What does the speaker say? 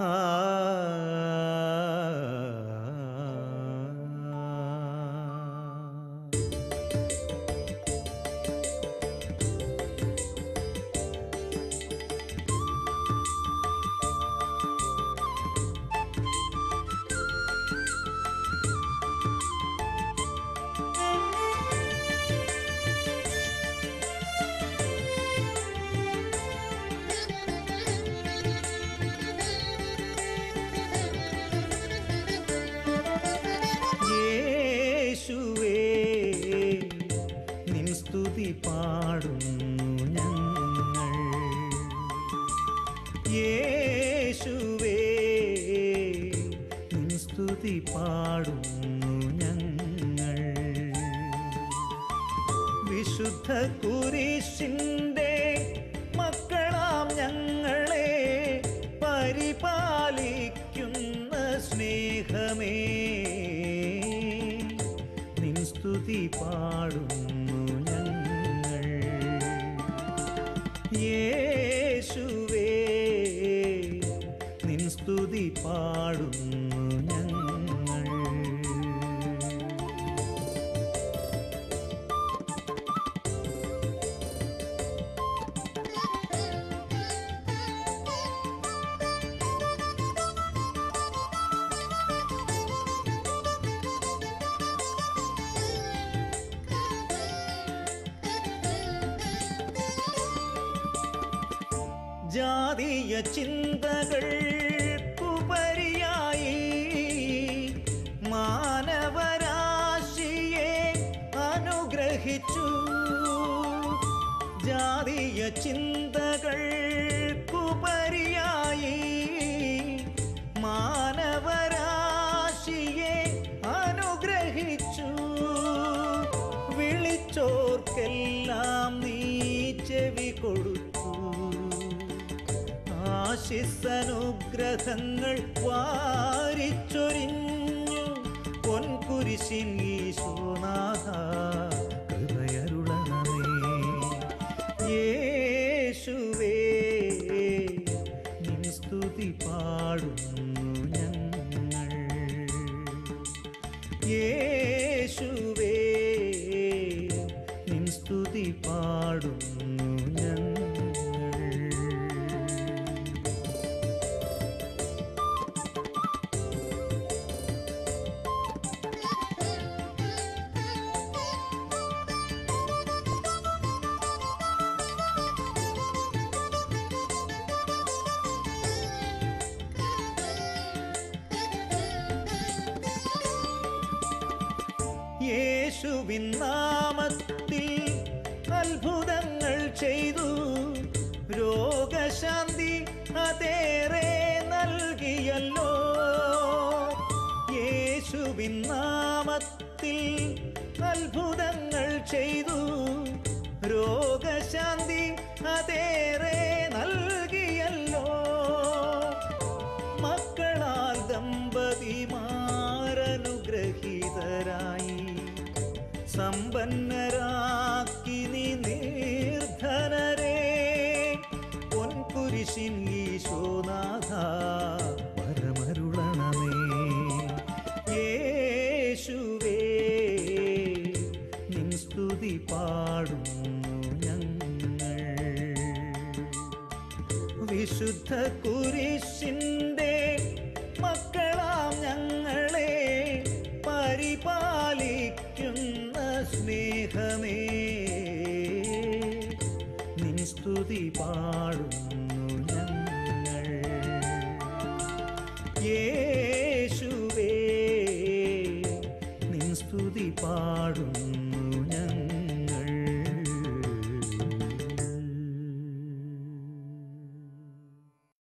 യേശുവേ യേശുവേ സ്തുതി പാടുന്നു ഞങ്ങൾ. വിശുദ്ധ കുരിശിന്റെ മക്കളാം ഞങ്ങളെ പരിപാലിക്കുന്ന സ്നേഹമേ. നിൻ സ്തുതി പാടുന്നു ഞങ്ങൾ. യേശുവേ പാടുന്നു ഞങ്ങൾ. ജാതീയ ചിന്തകൾക്കുപരിയായി ജാതീയ ചിന്തകൾക്കുപരിയായി മാനവരാശിയെ അനുഗ്രഹിച്ചു. വിളിച്ചോർക്കെല്ലാം നീ ചെവി കൊടുത്തു. ആശിസനുഗ്രഹങ്ങൾ വാരിച്ചൊരിഞ്ഞു. പൊൻകുരിശിൻ ഈശോനാഥ യേശുവിൻ നാമത്തിൽ അത്ഭുതങ്ങൾ ചെയ്തു. രോഗശാന്തി അതേറെ നൽകിയല്ലോ. യേശുവിൻ നാമത്തിൽ അത്ഭുതങ്ങൾ ചെയ്തു. രോഗശാന്തി അതേറെ നൽകിയല്ലോ. മക്കളാൽ ദമ്പതിമാരനുഗ്രഹീതരായി സമ്പന്നരാക്കി നീ നിർധനരെ. പൊൻകുരിശിൻ ഈശോനാഥ പരമരുളണമേ. യേശുവേ നിൻ സ്തുതി പാടുന്നു ഞങ്ങൾ. വിശുദ്ധ സ്നേഹമേ നിൻ സ്തുതി പാടുന്നു ഞങ്ങൾ. യേശുവേ